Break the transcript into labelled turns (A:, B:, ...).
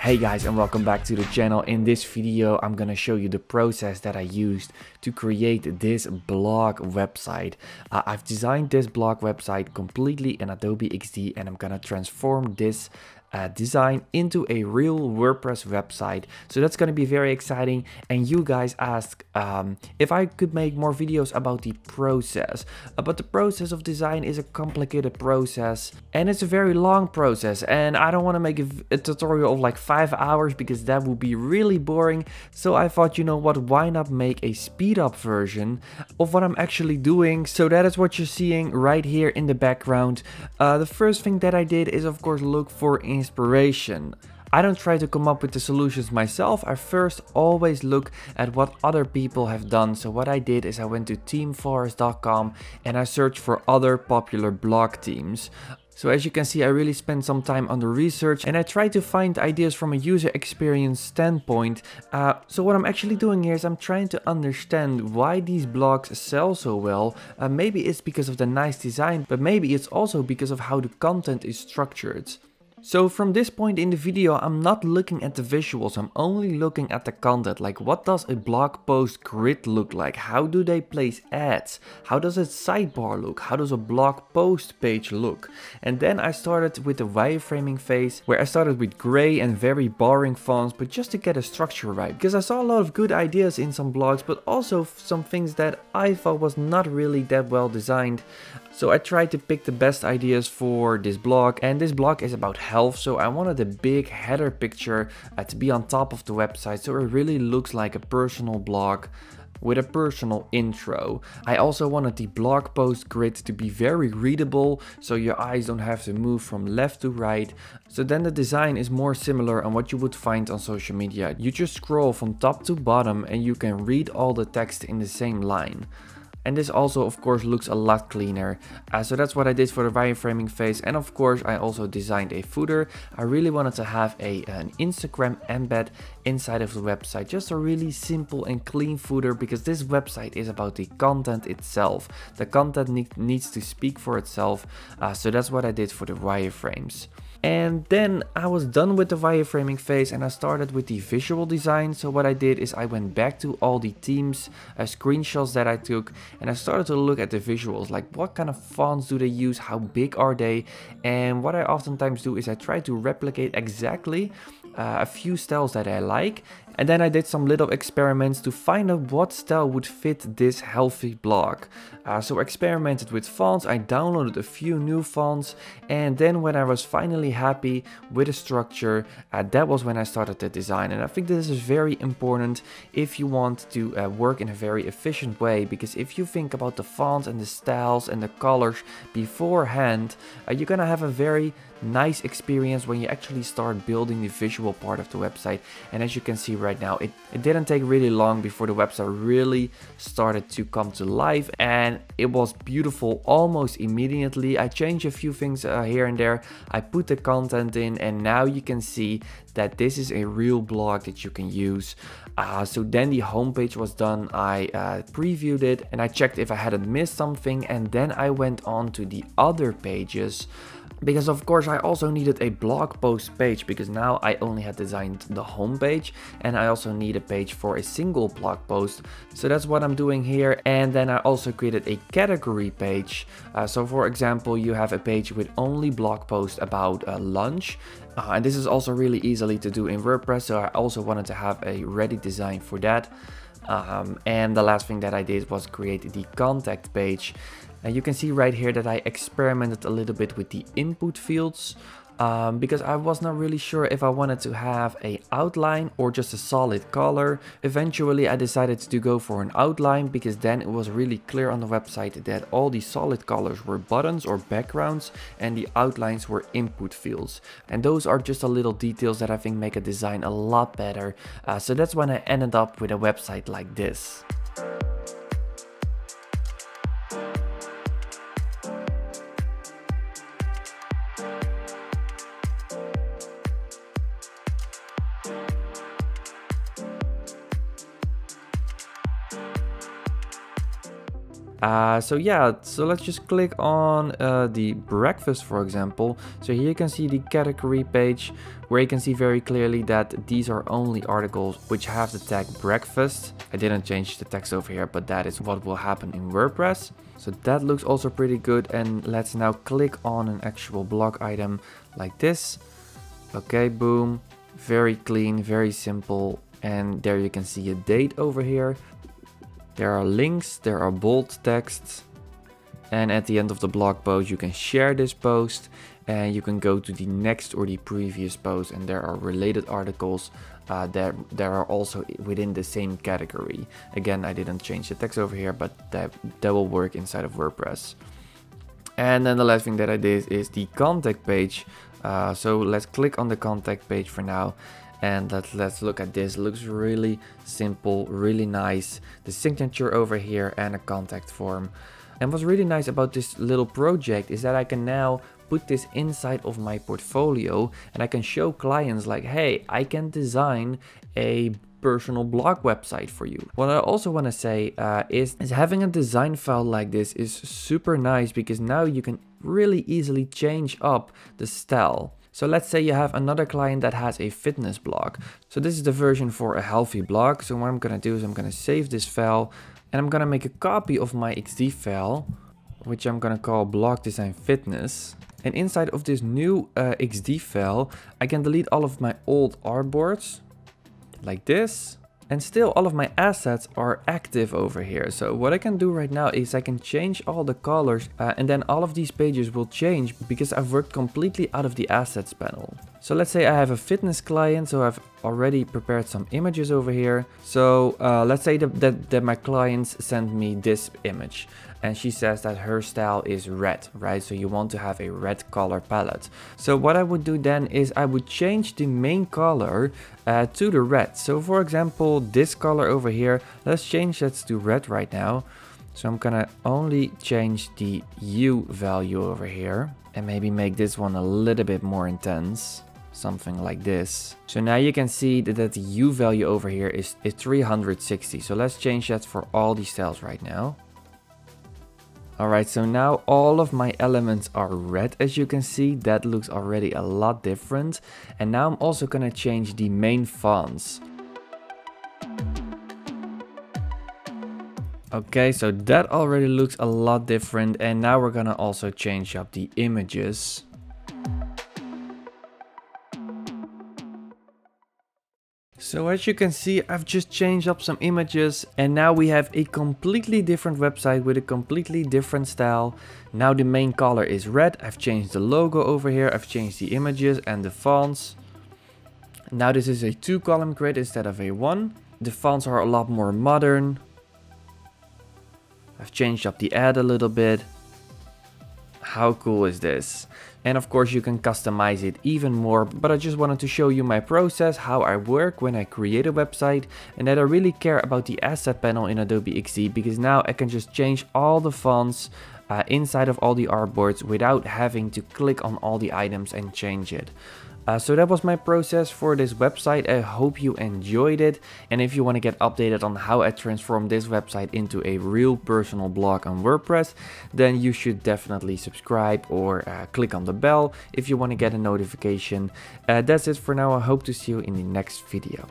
A: Hey guys and welcome back to the channel. In this video I'm gonna show you the process that I used to create this blog website. Uh, I've designed this blog website completely in Adobe XD and I'm gonna transform this uh, design into a real WordPress website. So that's going to be very exciting. And you guys asked um, if I could make more videos about the process. Uh, but the process of design is a complicated process and it's a very long process. And I don't want to make a, a tutorial of like five hours because that would be really boring. So I thought, you know what, why not make a speed up version of what I'm actually doing. So that is what you're seeing right here in the background. Uh, the first thing that I did is of course look for inspiration. I don't try to come up with the solutions myself, I first always look at what other people have done. So what I did is I went to themeforest.com and I searched for other popular blog themes. So as you can see, I really spent some time on the research and I tried to find ideas from a user experience standpoint. Uh, so what I'm actually doing here is I'm trying to understand why these blogs sell so well. Uh, maybe it's because of the nice design, but maybe it's also because of how the content is structured. So from this point in the video, I'm not looking at the visuals, I'm only looking at the content. Like what does a blog post grid look like? How do they place ads? How does a sidebar look? How does a blog post page look? And then I started with the wireframing phase where I started with gray and very boring fonts, but just to get a structure right. Because I saw a lot of good ideas in some blogs, but also some things that I thought was not really that well designed. So I tried to pick the best ideas for this blog and this blog is about health so I wanted a big header picture uh, to be on top of the website so it really looks like a personal blog with a personal intro. I also wanted the blog post grid to be very readable so your eyes don't have to move from left to right. So then the design is more similar on what you would find on social media. You just scroll from top to bottom and you can read all the text in the same line. And this also of course looks a lot cleaner. Uh, so that's what I did for the wireframing phase. And of course I also designed a footer. I really wanted to have a, an Instagram embed inside of the website. Just a really simple and clean footer because this website is about the content itself. The content ne needs to speak for itself. Uh, so that's what I did for the wireframes. And then I was done with the wireframing phase and I started with the visual design. So what I did is I went back to all the themes, uh, screenshots that I took and I started to look at the visuals. Like what kind of fonts do they use? How big are they? And what I oftentimes do is I try to replicate exactly uh, a few styles that I like and then I did some little experiments to find out what style would fit this healthy blog. Uh, so I experimented with fonts, I downloaded a few new fonts and then when I was finally happy with the structure, uh, that was when I started the design. And I think this is very important if you want to uh, work in a very efficient way because if you think about the fonts and the styles and the colors beforehand, uh, you're gonna have a very nice experience when you actually start building the visual part of the website. And as you can see right now, it, it didn't take really long before the website really started to come to life and it was beautiful almost immediately. I changed a few things uh, here and there. I put the content in and now you can see that this is a real blog that you can use. Uh, so then the homepage was done, I uh, previewed it and I checked if I hadn't missed something and then I went on to the other pages because of course I also needed a blog post page because now I only had designed the home page and I also need a page for a single blog post. So that's what I'm doing here and then I also created a category page. Uh, so for example you have a page with only blog posts about uh, lunch uh, and this is also really easily to do in WordPress so I also wanted to have a ready design for that. Um, and the last thing that I did was create the contact page. And you can see right here that I experimented a little bit with the input fields um, because I was not really sure if I wanted to have a outline or just a solid color. Eventually I decided to go for an outline because then it was really clear on the website that all the solid colors were buttons or backgrounds and the outlines were input fields. And those are just a little details that I think make a design a lot better. Uh, so that's when I ended up with a website like this. Uh, so yeah, so let's just click on uh, the breakfast, for example. So here you can see the category page where you can see very clearly that these are only articles which have the tag breakfast. I didn't change the text over here, but that is what will happen in WordPress. So that looks also pretty good. And let's now click on an actual blog item like this. Okay, boom. Very clean, very simple. And there you can see a date over here. There are links, there are bold texts. And at the end of the blog post, you can share this post and you can go to the next or the previous post and there are related articles uh, that, that are also within the same category. Again, I didn't change the text over here, but that, that will work inside of WordPress. And then the last thing that I did is the contact page. Uh, so let's click on the contact page for now and let's let's look at this looks really simple really nice the signature over here and a contact form and what's really nice about this little project is that I can now put this inside of my portfolio and I can show clients like hey I can design a personal blog website for you. What I also want to say uh, is, is having a design file like this is super nice because now you can really easily change up the style. So let's say you have another client that has a fitness blog. So this is the version for a healthy blog. So what I'm to do is I'm to save this file and I'm to make a copy of my XD file, which I'm to call blog design fitness. And inside of this new uh, XD file, I can delete all of my old artboards like this. And still all of my assets are active over here. So what I can do right now is I can change all the colors uh, and then all of these pages will change because I've worked completely out of the assets panel. So let's say I have a fitness client, so I've already prepared some images over here. So uh, let's say that, that, that my clients send me this image and she says that her style is red, right? So you want to have a red color palette. So what I would do then is I would change the main color uh, to the red. So for example, this color over here, let's change that to red right now. So I'm gonna only change the hue value over here and maybe make this one a little bit more intense something like this. So now you can see that, the hue value over here is, is 360. So let's change that for all these styles right now. Alright, so now all of my elements are red as you can see. That looks already a lot different. And now I'm also gonna change the main fonts. Okay, so that already looks a lot different. And now we're gonna also change up the images. So as you can see, I've just changed up some images and now we have a completely different website with a completely different style. Now the main color is red. I've changed the logo over here. I've changed the images and the fonts. Now this is a two column grid instead of a one. The fonts are a lot more modern. I've changed up the ad a little bit. How cool is this? And of course you can customize it even more, but I just wanted to show you my process, how I work when I create a website and that I really care about the asset panel in Adobe XD because now I can just change all the fonts uh, inside of all the artboards without having to click on all the items and change it. Uh, so that was my process for this website. I hope you enjoyed it. And if you want to get updated on how I transform this website into a real personal blog on WordPress, then you should definitely subscribe or uh, click on the bell if you want to get a notification. Uh, that's it for now. I hope to see you in the next video.